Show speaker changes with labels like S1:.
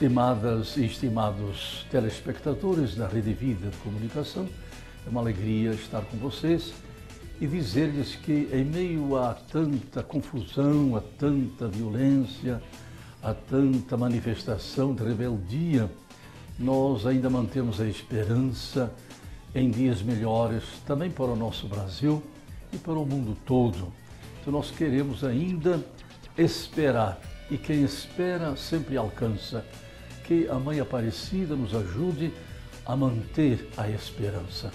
S1: Estimadas e estimados telespectadores da Rede Vida de Comunicação, é uma alegria estar com vocês e dizer-lhes que, em meio a tanta confusão, a tanta violência, a tanta manifestação de rebeldia, nós ainda mantemos a esperança em dias melhores também para o nosso Brasil e para o mundo todo. Então, nós queremos ainda esperar e quem espera sempre alcança. Que a Mãe Aparecida nos ajude a manter a esperança.